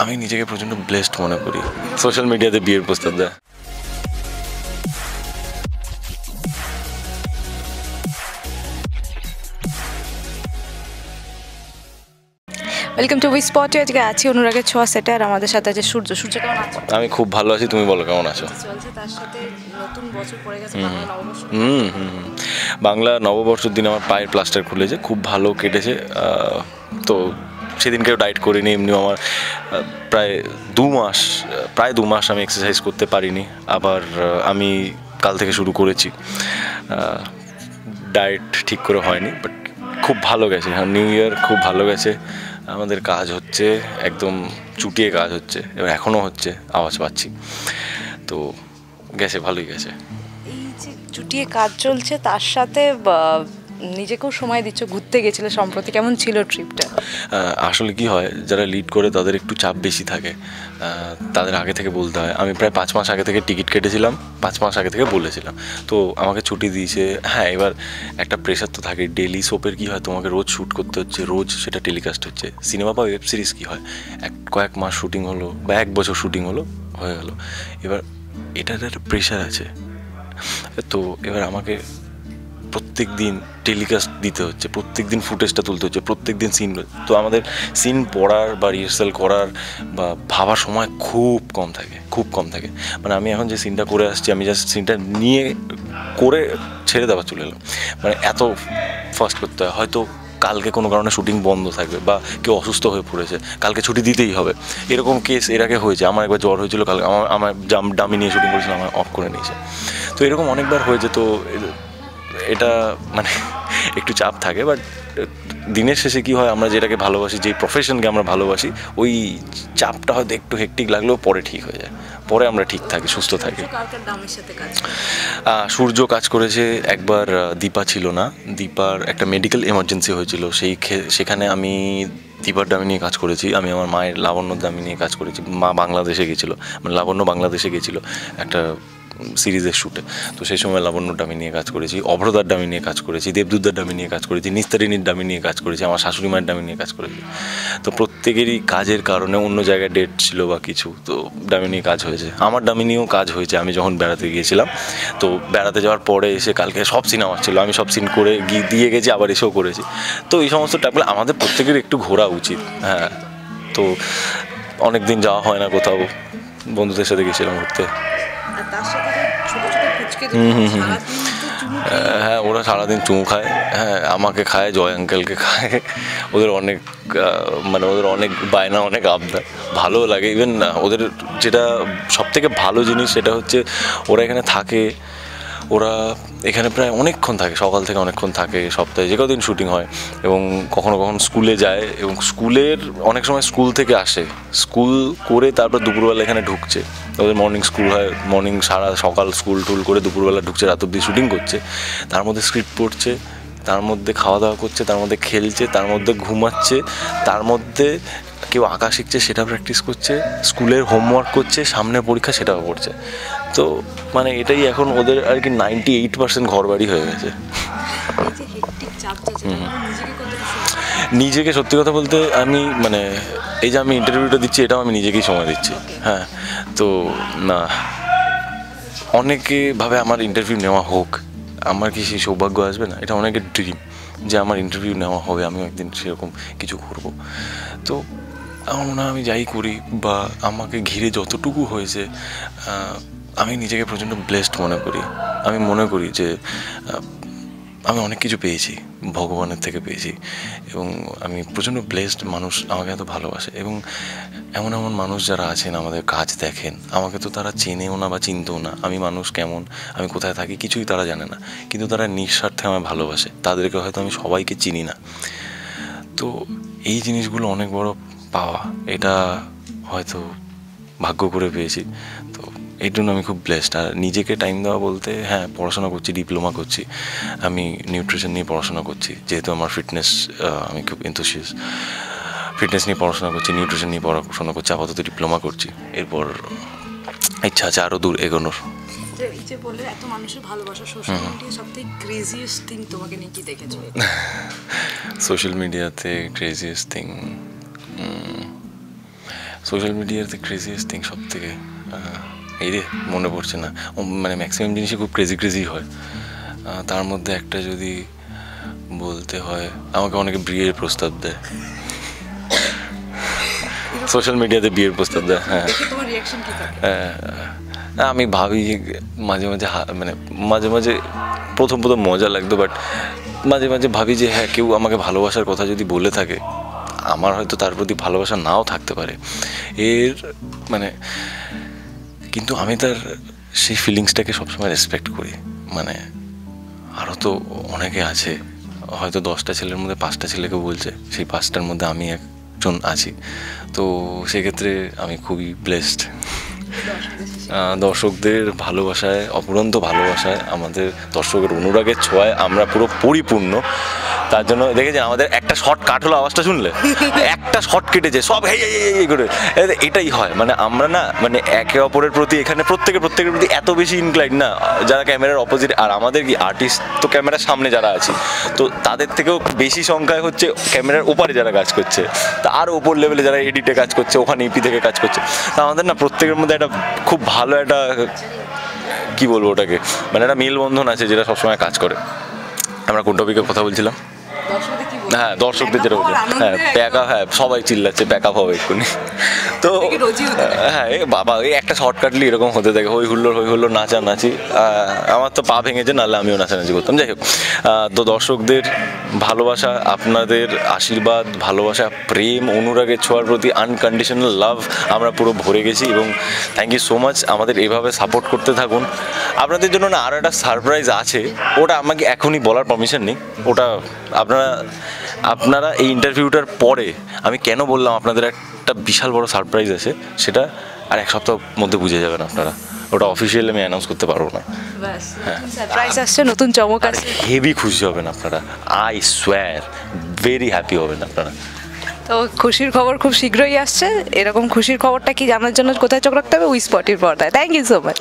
আমি নিজেকে প্রচণ্ড ব্লেসড মনে করি। সোশ্যাল মিডিয়াতে বিয়ের প্রস্তাব দেয়। ওয়েলকাম টু উই স্পটে আজকে আছি অনুরাগের ছোঁয়া সেটা আর আমাদের সাথে আছে সূর্য। সূর্য কেমন আছে? আমি খুব ভালো আছি তুমি বলো কেমন আছো? চলছে তার সাথে নতুন বছর পড়ে গেছে বাংলা হুম হুম হুম। বাংলা নববর্ষের দিন আমার পায়ের প্লাস্টার খুলেছে খুব ভালো কেটেছে তো সেদিনকেও ডায়েট করিনি, এমনিও আমার প্রায় দু মাস প্রায় দু মাস আমি এক্সারসাইজ করতে পারিনি। আবার আমি কাল থেকে শুরু করেছি। ডায়েট ঠিক করে হয়নি বাট খুব ভালো গেছে। হ্যাঁ নিউ ইয়ার খুব ভালো গেছে। আমাদের কাজ হচ্ছে একদম চুটিয়ে কাজ হচ্ছে, এবার এখনও হচ্ছে, আওয়াজ পাচ্ছি। তো গেছে, ভালোই গেছে। এই যে চুটিয়ে কাজ চলছে, তার সাথে নিজেকেও সময় দিচ্ছ, ঘুরতে গেছিলে সম্প্রতি, কেমন ছিল ট্রিপটা? আসলে কি হয়, যারা লিড করে তাদের একটু চাপ বেশি থাকে। তাদের আগে থেকে বলতে হয়। আমি প্রায় পাঁচ মাস আগে থেকে টিকিট কেটেছিলাম, পাঁচ মাস আগে থেকে বলেছিলাম। তো আমাকে ছুটি দিয়েছে। হ্যাঁ এবার একটা প্রেশার তো থাকে। ডেলি সোপের কি হয়, তোমাকে রোজ শ্যুট করতে হচ্ছে, রোজ সেটা টেলিকাস্ট হচ্ছে। সিনেমা বা ওয়েব সিরিজ কি হয়, এক, কয়েক মাস শুটিং হলো বা এক বছর শুটিং হলো, হয়ে গেল। এবার এটার একটা প্রেশার আছে। তো এবার আমাকে প্রত্যেক দিন টেলিকাস্ট দিতে হচ্ছে, প্রত্যেক দিন ফুটেজটা তুলতে হচ্ছে, প্রত্যেক দিন সিন তো আমাদের সিন পড়ার বা রিহার্সাল করার বা ভাবার সময় খুব কম থাকে, খুব কম থাকে। মানে আমি এখন যে সিনটা করে আসছি, আমি জাস্ট সিনটা নিয়ে করে ছেড়ে দেওয়া চলে এলাম। মানে এত ফার্স্ট করতে হয়, হয়তো কালকে কোনো কারণে শুটিং বন্ধ থাকবে বা কেউ অসুস্থ হয়ে পড়েছে, কালকে ছুটি দিতেই হবে। এরকম কেস এর আগে হয়েছে, আমার একবার জ্বর হয়েছিল, কালকে আমার আমার জাম, ডামি নিয়ে শুটিং করেছিলাম আমার অফ করে নিয়েছে। তো এরকম অনেকবার হয়েছে, তো এটা মানে একটু চাপ থাকে বাট দিনের শেষে কি হয় আমরা যেটাকে ভালোবাসি যেই প্রফেশনকে আমরা ভালোবাসি ওই চাপটা হয়তো একটু হেকটিক লাগলেও পরে ঠিক হয়ে যায়। পরে আমরা ঠিক থাকি সুস্থ থাকি। সূর্য কাজ করেছে একবার দীপা ছিল না। দীপার একটা মেডিকেল এমার্জেন্সি হয়েছিল সেই খে- সেখানে আমি দীপার দামি নিয়ে কাজ করেছি আমি আমার মায়ের লাবণ্য দামি নিয়ে কাজ করেছি। মা বাংলাদেশে গেছিল মানে লাবণ্য বাংলাদেশে গেছিল একটা সিরিজের শ্যুটে তো সেই সময় লাবণ্য ডামি নিয়ে কাজ করেছি, অভ্রদার ডামি নিয়ে কাজ করেছি দেবদুদ্দার ডামি নিয়ে কাজ করেছি নিস্তারিনীর ডামি নিয়ে কাজ করেছি, আমার শাশুড়ি মায়ের ডামি নিয়ে কাজ করেছি। তো প্রত্যেকেরই কাজের কারণে অন্য জায়গায় ডেট ছিল বা কিছু, তো ডামি নিয়ে কাজ হয়েছে। আমার ডামি নিয়েও কাজ হয়েছে, আমি যখন বেড়াতে গিয়েছিলাম, তো বেড়াতে যাওয়ার পরে এসে কালকে সব সিন আমার ছিল, আমি সব সিন করে গিয়ে দিয়ে গেছি, আবার এসেও করেছি। তো এই সমস্ত টাইপগুলো আমাদের প্রত্যেকের একটু ঘোরা উচিত হ্যাঁ। তো অনেক দিন যাওয়া হয় না কোথাও। বন্ধুদের সাথে গেছিলাম ঘুরতে। আর তার সাথে যে ছোট ছোট কুচকে হ্যাঁ ওরা সারাদিন চুমু খায়। হ্যাঁ আমাকে খায় জয় আঙ্কেলকে খায়। ওদের অনেক মানে ওদের অনেক বায়না অনেক আবদার ভালো লাগে ইভেন ওদের যেটা সবথেকে ভালো জিনিস সেটা হচ্ছে ওরা এখানে থাকে। ওরা এখানে প্রায় অনেকক্ষণ থাকে, সকাল থেকে অনেকক্ষণ থাকে সপ্তাহে, যে কদিন শুটিং হয় এবং কখনো কখনো স্কুলে যায় এবং স্কুলের অনেক সময় স্কুল থেকে আসে। স্কুল করে তারপর দুপুরবেলা এখানে ঢুকছে। ওদের মর্নিং স্কুল হয় মর্নিং সারা সকাল স্কুল টুল করে দুপুরবেলা ঢুকছে, রাত অব্দি শুটিং করছে। তার মধ্যে স্ক্রিপ্ট পড়ছে, তার মধ্যে খাওয়া দাওয়া করছে, তার মধ্যে খেলছে, তার মধ্যে ঘুমাচ্ছে, তার মধ্যে কেউ আঁকা শিখছে সেটা প্র্যাকটিস করছে স্কুলের হোমওয়ার্ক করছে সামনে পরীক্ষা সেটাও করছে তো মানে এটাই এখন ওদের আর কি নাইনটি এইট পার্সেন্ট ঘর বাড়ি হয়ে গেছে নিজেকে নিজেকে সত্যি কথা বলতে আমি মানে এই যে আমি ইন্টারভিউটা দিচ্ছি এটাও আমি নিজেকেই সময় দিচ্ছি। হ্যাঁ তো না। অনেকে ভাবে আমার ইন্টারভিউ নেওয়া হোক আমার কি সেই সৌভাগ্য আসবে না? এটা অনেকের ড্রিম যে আমার ইন্টারভিউ নেওয়া হবে আমিও একদিন সেরকম কিছু করব। তো আমার মনে হয় আমি যাই করি বা আমাকে ঘিরে যতটুকু হয়েছে আমি নিজেকে প্রচণ্ড ব্লেসড মনে করি। আমি মনে করি যে আমি অনেক কিছু পেয়েছি, ভগবানের থেকে পেয়েছি এবং আমি প্রচণ্ড ব্লেসড মানুষ, আমাকে এত ভালোবাসে এবং এমন এমন মানুষ যারা আছেন, আমাদের কাজ দেখেন। আমাকে তো তারা চেনেও না বা চিনতেও না, আমি মানুষ কেমন, আমি কোথায় থাকি কিছুই তারা জানে না। কিন্তু তারা নিঃস্বার্থে আমায় ভালোবাসে। তাদেরকে হয়তো আমি সবাইকে চিনি না। তো এই জিনিসগুলো অনেক বড় পাওয়া এটা হয়তো ভাগ্য করে পেয়েছি। তো এই জন্য আমি খুব ব্লেসড আর নিজেকে টাইম দেওয়া বলতে হ্যাঁ পড়াশোনা করছি ডিপ্লোমা করছি। আমি নিউট্রিশন নিয়ে পড়াশোনা করছি যেহেতু আমার ফিটনেস আমি খুব এনথুসিয়াস ফিটনেস নিয়ে পড়াশোনা করছি নিউট্রিশন নিয়ে পড়াশোনা করছি আপাতত ডিপ্লোমা করছি। এরপর ইচ্ছা আছে আরও দূর এগোনোর। এই যে বললে এত মানুষের ভালোবাসা সোশ্যাল মিডিয়া সব ক্রেজিয়েস্ট থিং তোমাকে নিয়ে কি দেখেছ? সোশ্যাল মিডিয়াতে ক্রেজিয়েস্ট থিং সোশ্যাল মিডিয়াতে ক্রেজিয়েস্ট থিং সব থেকে এই রে মনে পড়ছে না। মানে ম্যাক্সিমাম জিনিসই খুব ক্রেজি ক্রেজি হয়। তার মধ্যে একটা যদি বলতে হয় আমাকে অনেকে বিয়ের প্রস্তাব দেয়। সোশ্যাল মিডিয়াতে বিয়ের প্রস্তাব দেয় হ্যাঁ। হ্যাঁ, না, আমি ভাবি যে মাঝে মাঝে হা- মানে মাঝে মাঝে প্রথম প্রথম মজা লাগতো বাট মাঝে মাঝে ভাবি যে হ্যাঁ কেউ আমাকে ভালোবাসার কথা যদি বলে থাকে আমার হয়তো তার প্রতি ভালোবাসা নাও থাকতে পারে। এর মানে কিন্তু আমি তার সেই ফিলিংসটাকে সবসময় রেসপেক্ট করি। মানে আরও তো অনেকে আছে, হয়তো দশটা ছেলের মধ্যে পাঁচটা ছেলেকে বলছে, সেই পাঁচটার মধ্যে আমি একজন আছি। তো সেক্ষেত্রে আমি খুবই ব্লেসড দর্শকদের ভালোবাসায়, অপুরন্ত ভালোবাসায়, আমাদের দর্শকের অনুরাগের ছোঁয়ায় আমরা পুরো পরিপূর্ণ। তার জন্য দেখেছেন আমাদের একটা শর্ট কাট হলো আওয়াজটা শুনলে? একটা শর্ট কেটেছে সব হেই করে। এটাই হয়। মানে আমরা না মানে একে অপরের প্রতি এখানে প্রত্যেকে প্রত্যেকের প্রতি এত বেশি ইনক্লাইন না যারা ক্যামেরার অপোজিট আর আমাদের কি আর্টিস্ট তো ক্যামেরার সামনে যারা আছি তো তাদের থেকেও বেশি সংখ্যায় হচ্ছে ক্যামেরার ওপারে যারা কাজ করছে। তা আর ওপর লেভেলে যারা এডিটে কাজ করছে ওখানে ইপি থেকে কাজ করছে। তা আমাদের না প্রত্যেকের মধ্যে একটা খুব ভালো একটা কি বলব ওটাকে? মানে একটা মেলবন্ধন আছে যেটা সবসময় কাজ করে। আমরা কোন টপিকে কথা বলছিলাম? হ্যাঁ দর্শকদের যেটা বলছে হ্যাঁ প্যাক হ্যাঁ সবাই চিল্লাচ্ছে প্যাক আপ হবে এক্ষুনি। তো। হ্যাঁ এ বাবা এই একটা শর্ট কাটলি এরকম হতে থাকে হই হুল্লোড় হই হুল্লোড় নাচা। নাচি আমার তো পা ভেঙেছে নাহলে আমিও নাচানাচি করতাম। যাই হোক তো দর্শকদের ভালোবাসা আপনাদের আশীর্বাদ ভালোবাসা প্রেম অনুরাগের ছোঁয়ার প্রতি আনকন্ডিশনাল লাভ আমরা পুরো ভরে গেছি এবং থ্যাংক ইউ সো মাচ আমাদের এভাবে সাপোর্ট করতে থাকুন। আপনাদের জন্য না আরও একটা সারপ্রাইজ আছে ওটা আমাকে এখনই বলার পারমিশন নেই। ওটা আপনারা আপনারা এই ইন্টারভিউটার পরে আমি কেন বললাম আপনাদের একটা বিশাল বড় সারপ্রাইজ আছে সেটা আর এক সপ্তাহ মধ্যে বুঝে যাবেন আপনারা। ওটা অফিসিয়ালি আমি অ্যানাউন্স করতে পারব না। সারপ্রাইজ আসছে নতুন চমক আসছে। হেভি খুশি হবেন আপনারা। আই সোয়ার ভেরি হ্যাপি হবেন আপনারা। তো খুশির খবর খুব শীঘ্রই আসছে। এরকম খুশির খবরটা কি জানার জন্য কোথায় চোখ রাখতে হবে? উই স্পটির পর্দায়। Thank you so much